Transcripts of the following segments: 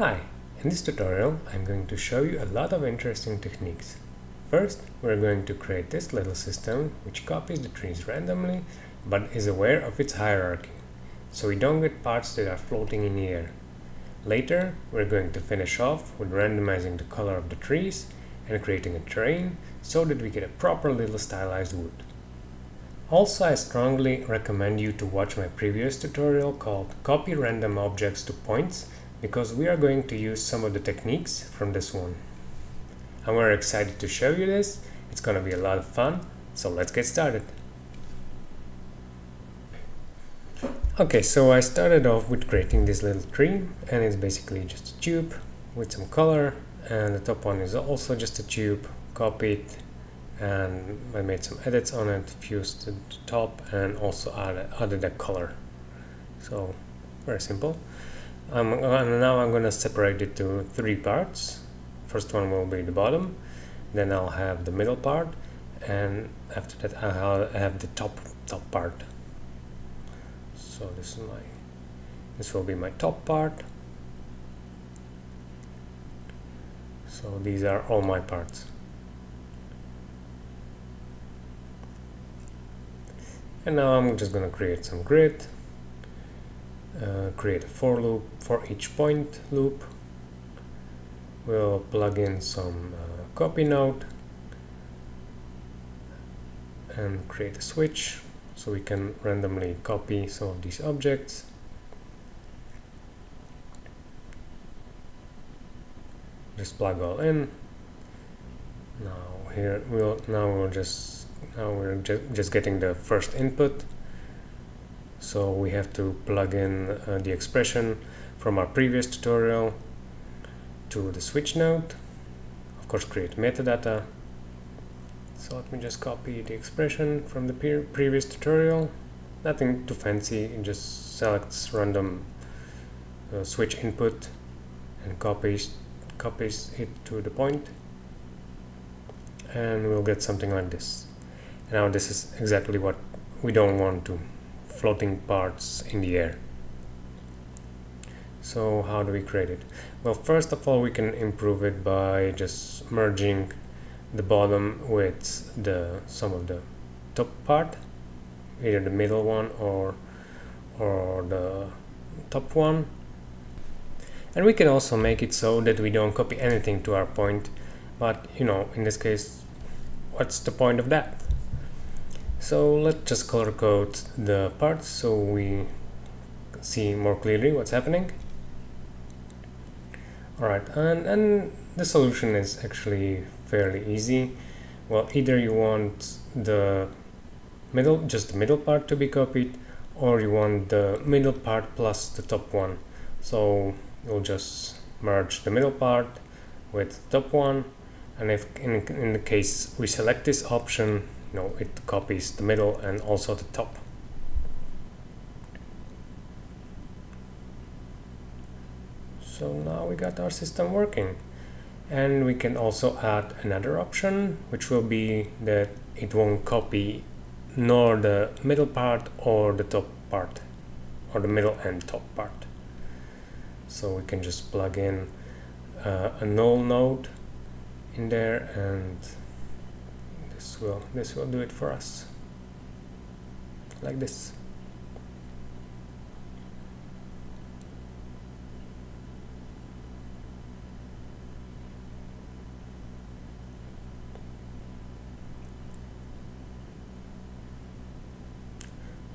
Hi, in this tutorial I'm going to show you a lot of interesting techniques. First, we're going to create this little system which copies the trees randomly but is aware of its hierarchy, so we don't get parts that are floating in the air. Later, we're going to finish off with randomizing the color of the trees and creating a terrain so that we get a proper little stylized wood. Also, I strongly recommend you to watch my previous tutorial called Copy Random Objects to Points because we are going to use some of the techniques from this one. I'm very excited to show you this, it's gonna be a lot of fun, so let's get started. Okay, so I started off with creating this little tree and it's basically just a tube with some color and the top one is also just a tube, copied and I made some edits on it, fused the top and also added, added a color. So very simple. Um, and now I'm going to separate it to three parts. First one will be the bottom, then I'll have the middle part, and after that I'll have the top top part. So this is my this will be my top part. So these are all my parts. And now I'm just going to create some grid uh, create a for loop for each point loop. We'll plug in some uh, copy node and create a switch so we can randomly copy some of these objects. Just plug all in. Now here we'll now we'll just now we're ju just getting the first input so we have to plug in uh, the expression from our previous tutorial to the switch node. Of course create metadata. So let me just copy the expression from the pre previous tutorial. Nothing too fancy it just selects random uh, switch input and copies copies it to the point. And we'll get something like this. Now this is exactly what we don't want to floating parts in the air. So how do we create it? Well, first of all, we can improve it by just merging the bottom with the some of the top part, either the middle one or or the top one. And we can also make it so that we don't copy anything to our point, but you know, in this case, what's the point of that? So let's just color code the parts so we see more clearly what's happening. Alright, and, and the solution is actually fairly easy. Well, either you want the middle, just the middle part to be copied, or you want the middle part plus the top one. So you'll just merge the middle part with the top one, and if in, in the case we select this option, you know it copies the middle and also the top. So now we got our system working. And we can also add another option which will be that it won't copy nor the middle part or the top part or the middle and top part. So we can just plug in uh, a null node in there and this will this will do it for us. Like this.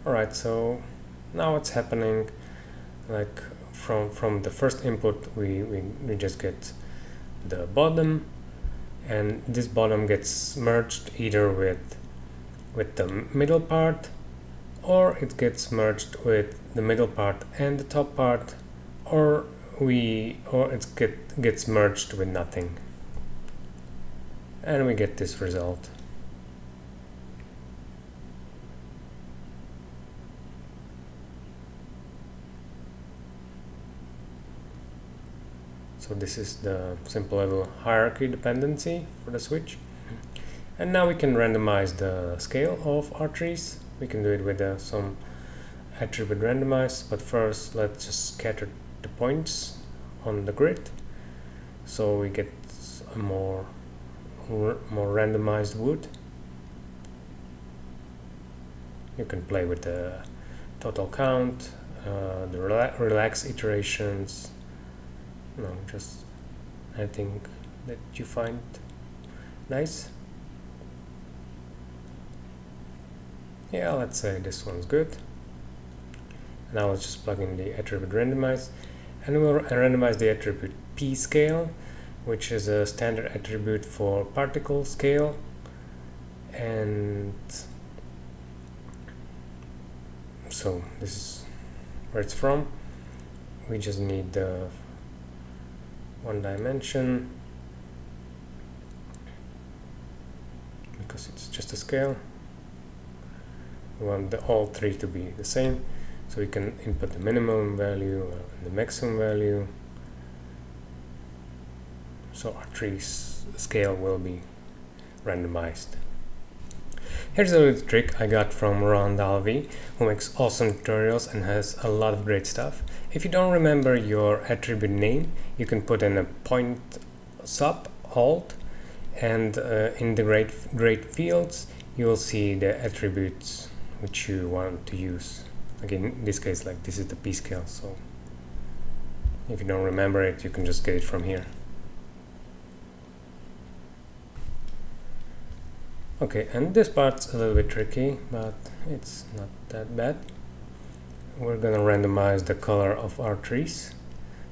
Alright, so now what's happening like from from the first input we, we, we just get the bottom and this bottom gets merged either with with the middle part or it gets merged with the middle part and the top part or we or it get, gets merged with nothing. And we get this result so this is the simple level hierarchy dependency for the switch. And now we can randomize the scale of our trees. We can do it with uh, some attribute randomize but first let's just scatter the points on the grid. So we get a more more randomized wood. You can play with the total count uh, the rela relax iterations no just anything that you find nice. Yeah let's say this one's good. Now let's just plug in the attribute randomize and we'll randomize the attribute p scale which is a standard attribute for particle scale. And so this is where it's from. We just need the one dimension because it's just a scale we want the all three to be the same so we can input the minimum value and the maximum value so our tree scale will be randomized. Here's a little trick I got from Rohan Dalvi, who makes awesome tutorials and has a lot of great stuff. If you don't remember your attribute name, you can put in a point sub alt and uh, in the great, great fields you will see the attributes which you want to use. Again, in this case, like this is the p scale, so if you don't remember it, you can just get it from here. Okay, and this part's a little bit tricky, but it's not that bad. We're gonna randomize the color of our trees.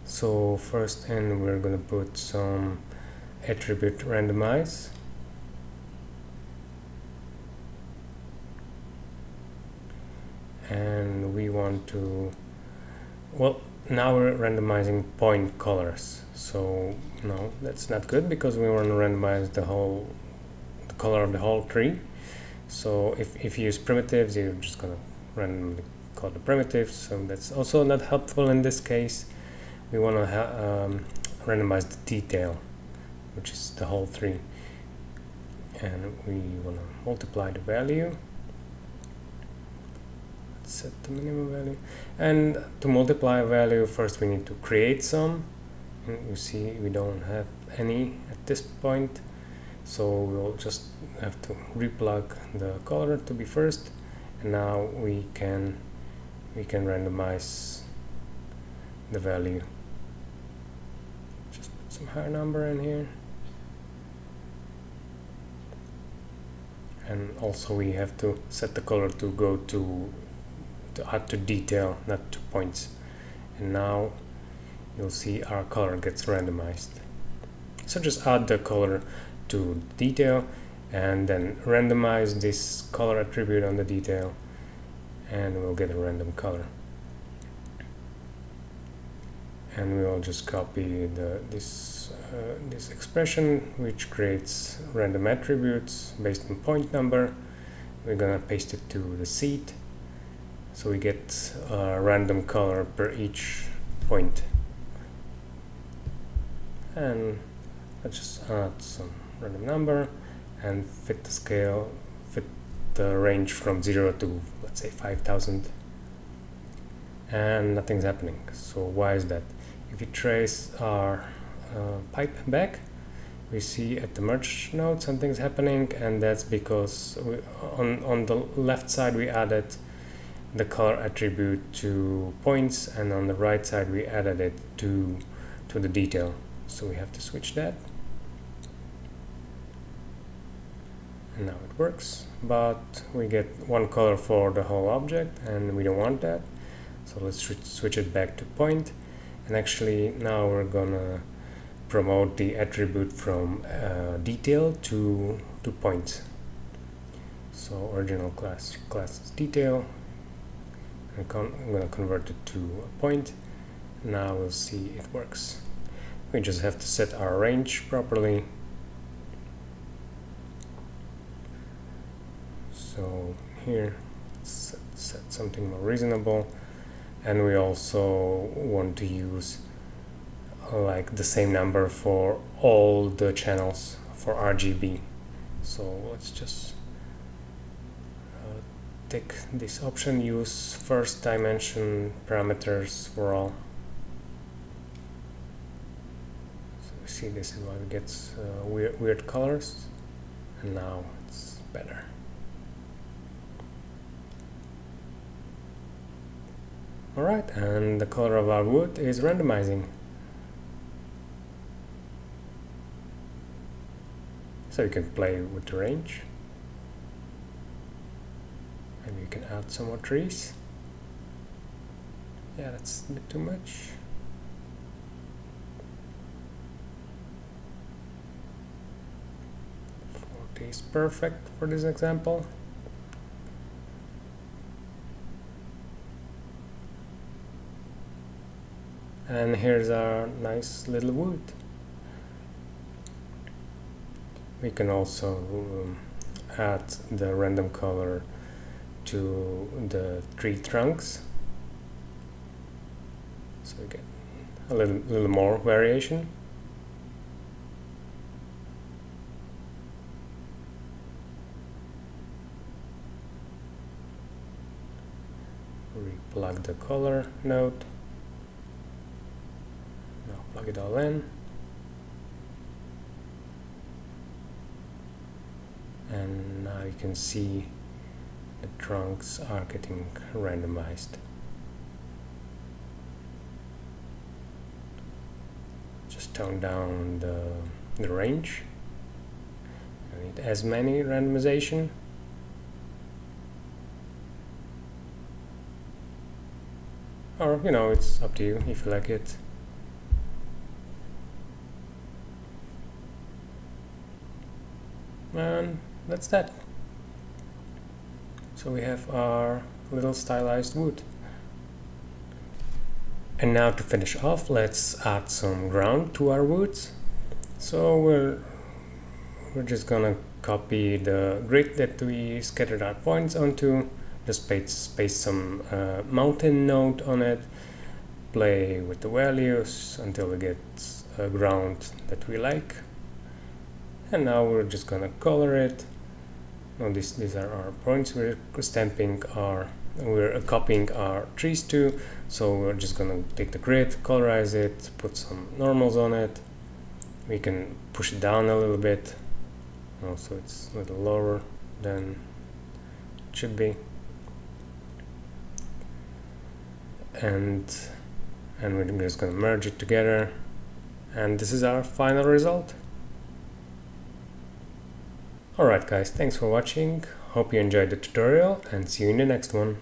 So first in we're gonna put some attribute randomize. And we want to, well, now we're randomizing point colors. So no, that's not good because we want to randomize the whole color of the whole tree. So if, if you use primitives, you're just gonna randomly call the primitives. So that's also not helpful in this case. We wanna um, randomize the detail, which is the whole tree. And we wanna multiply the value. Set the minimum value. And to multiply a value, first we need to create some. You see we don't have any at this point so we'll just have to replug the color to be first and now we can we can randomize the value. Just put some higher number in here. And also we have to set the color to go to to add to detail not to points. And now you'll see our color gets randomized. So just add the color to detail and then randomize this color attribute on the detail and we'll get a random color. And we'll just copy the, this uh, this expression which creates random attributes based on point number. We're gonna paste it to the seed. So we get a random color per each point. And let's just add some random number and fit the scale, fit the range from 0 to let's say 5000 and nothing's happening. So why is that? If we trace our uh, pipe back, we see at the merge node something's happening and that's because we, on, on the left side we added the color attribute to points and on the right side we added it to to the detail so we have to switch that and now it works but we get one color for the whole object and we don't want that. So let's switch it back to point. And actually now we're gonna promote the attribute from uh, detail to to point. So original class class is detail. I'm, I'm gonna convert it to a point. Now we'll see it works. We just have to set our range properly so here set, set something more reasonable. And we also want to use like the same number for all the channels for RGB so let's just uh, take this option use first dimension parameters for all. So we see this is why it gets uh, weird, weird colors. And now it's better alright and the color of our wood is randomizing. So you can play with the range. Maybe you can add some more trees. Yeah that's a bit too much. 40 is perfect for this example and here's our nice little wood. We can also um, add the random color to the tree trunks. So we get a little, little more variation. Replug the color node plug it all in. And now you can see the trunks are getting randomized. Just tone down the, the range. I need as many randomization. Or you know it's up to you if you like it and that's that. So we have our little stylized wood. And now to finish off let's add some ground to our woods. So we're we're just gonna copy the grid that we scattered our points onto. Just paste, paste some uh, mountain node on it. Play with the values until we get a ground that we like and now we're just gonna color it. Now this, these are our points. We're stamping our we're copying our trees to so we're just gonna take the grid colorize it put some normals on it. We can push it down a little bit. Oh, also it's a little lower than it should be. And and we're just to merge it together. And this is our final result alright guys thanks for watching. Hope you enjoyed the tutorial and see you in the next one